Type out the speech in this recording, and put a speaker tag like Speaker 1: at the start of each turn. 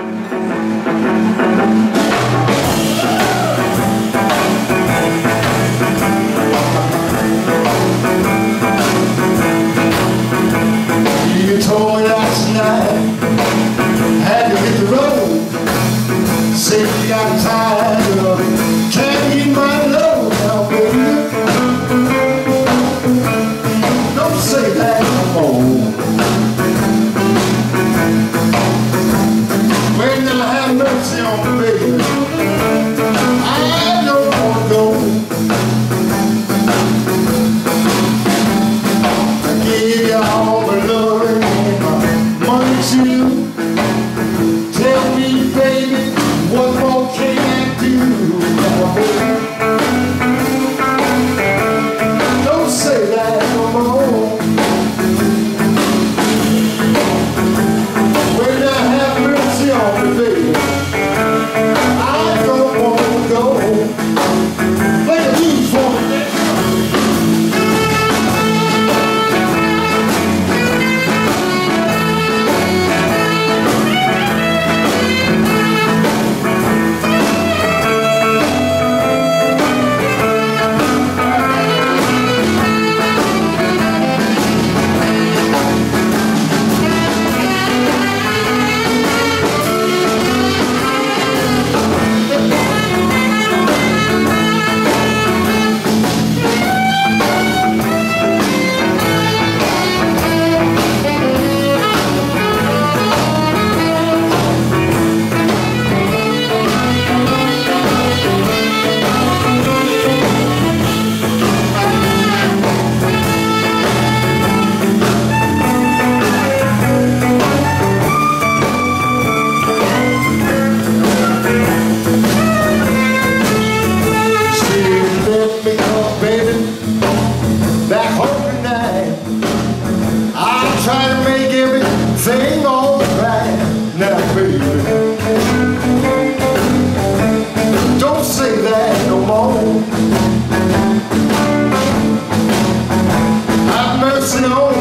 Speaker 1: try to Have mercy on